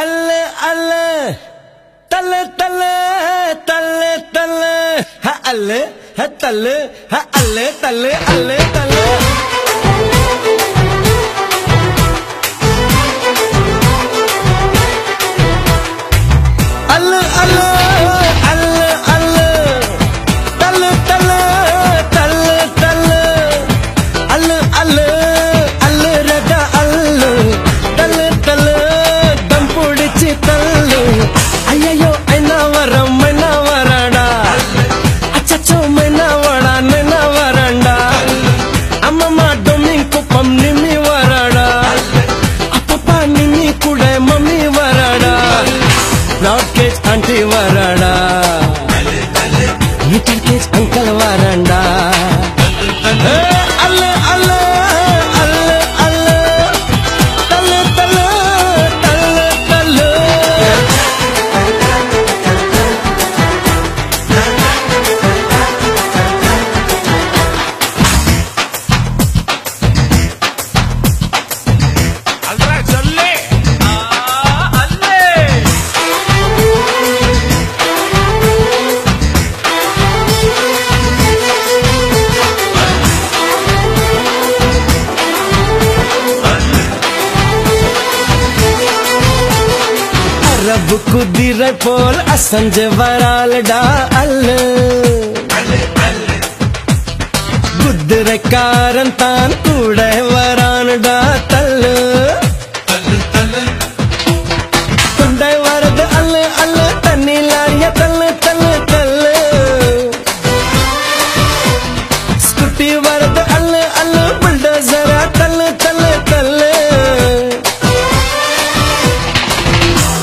अल अल तल तल तल तल है अल है तल है अल तल अल तल, अल, तल रब कुदीर पोल, असंज वराल डाल। तान, कूड़े वरान डा तल अल अल तनी लारिया तल तल स्कूटी अल अल, बुलडोजरा तल तल।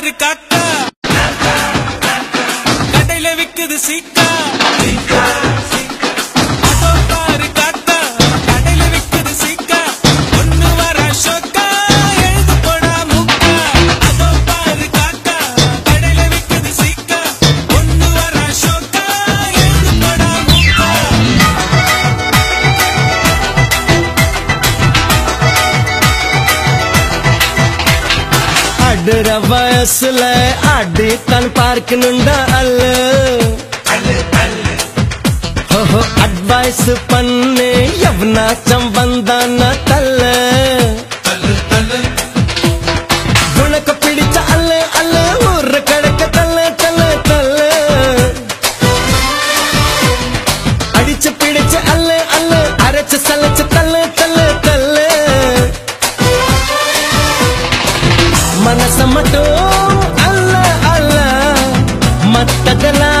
का అడ్డుర వయసులే అడ్డి తన పార్క్ నుండా అల్లు అడ్వైస్ పన్నే యవ్నా చంబందాన తల్ మనసమతో అల్ల అల్ల మత్తగలా